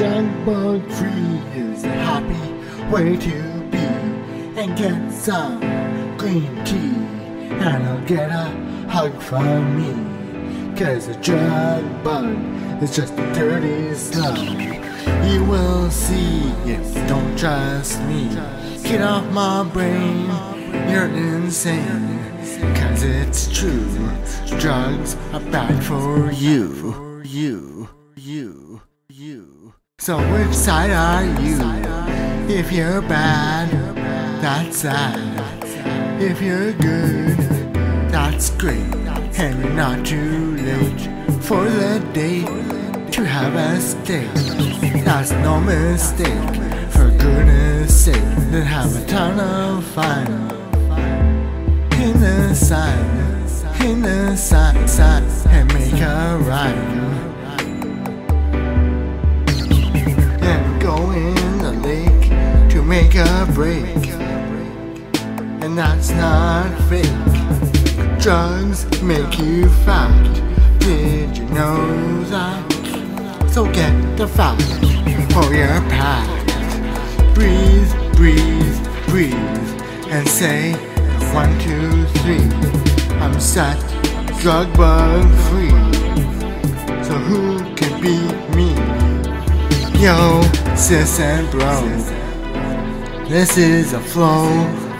drug bug free is a happy way to be. And get some green tea, and I'll get a hug from me. Cause a drug bug is just a dirty slum. You will see if you don't trust me. Get off my brain, you're insane. Cause it's true, drugs are bad for you. You, you, you. So which side are you? If you're bad, that's sad. If you're good, that's great. And not too late for the date to have a steak. That's no mistake. For goodness sake, then have a ton of fun. In the sun, in the sun, sun, and make a rhyme. Break. And that's not fake. Drugs make you fat. Did you know that? So get the fact for your pack. Breathe, breathe, breathe, and say one, two, three. I'm set, drug bug free. So who can beat me? Yo, sis and bro. This is a flow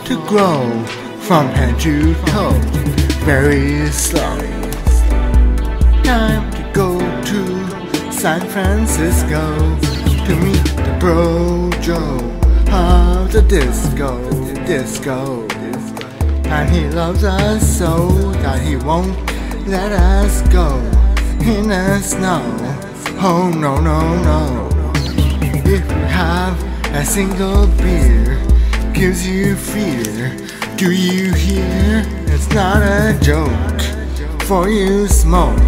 to grow from head to toe, very slow. Time to go to San Francisco to meet the bro Joe of the disco, disco. And he loves us so that he won't let us go in the snow. Oh no, no, no. If you have a single beer, gives you fear. Do you hear? It's not a joke. For you smoke,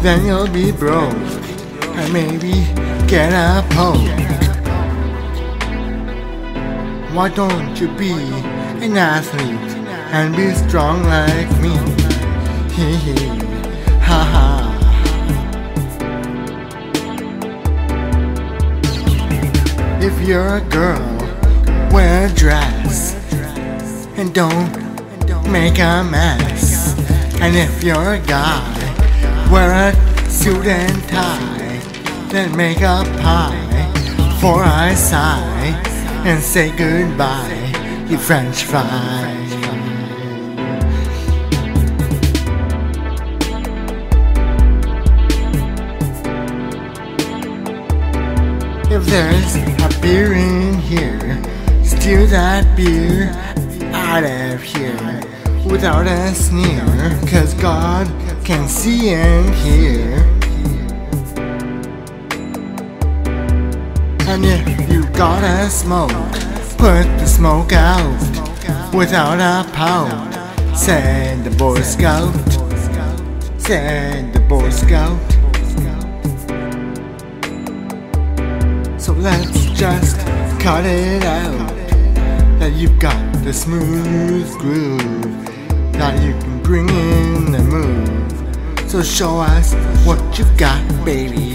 then you'll be broke. And maybe get a poke. Why don't you be an athlete and be strong like me? Hee hee, ha ha. If you're a girl, wear a dress and don't make a mess. And if you're a guy, wear a suit and tie, then make a pie. For I sigh and say goodbye, you French fry. There's a beer in here, steer that beer out of here without a sneer, cause God can see and hear. And if you gotta smoke, put the smoke out without a pout. Said the Boy Scout, said the Boy Scout. So let's just cut it out. That you've got the smooth groove. That you can bring in the move. So show us what you've got, baby.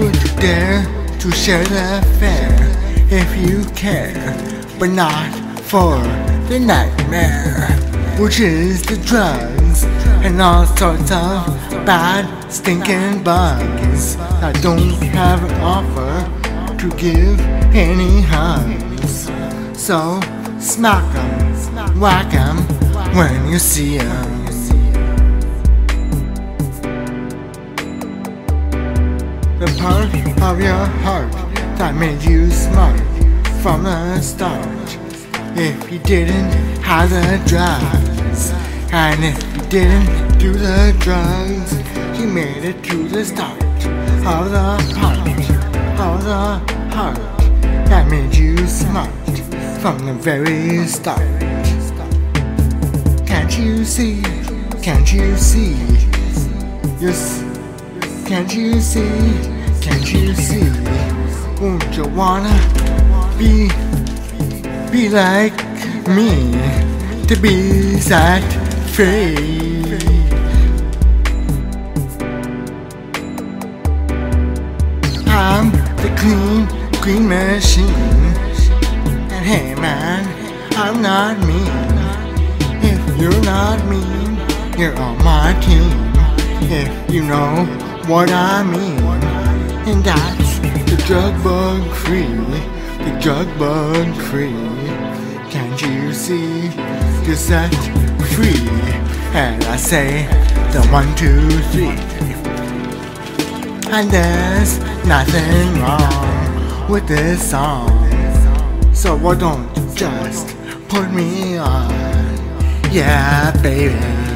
Would you dare to share the fare if you care, but not for the nightmare, which is the drugs and all sorts of bad stinking bugs that don't have an offer to give any hugs. So smack 'em, whack 'em when you see 'em. The part of your heart that made you smart from the start. If you didn't have the drugs, and if you didn't do the drugs, you made it to the start of the part of the heart that made you smart from the very start. Can't you see? Can't you see? You're Can't you see? Can't you see? Won't you wanna be be like me to be set free? I'm the clean green machine. And hey man, I'm not mean. If you're not mean, you're on my team. If you know what I mean. And that's the drug bug free, the drug bug free. Can't you see? To set free. And I say the one, two, three. And there's nothing wrong with this song. So why don't you just put me on? Yeah, baby.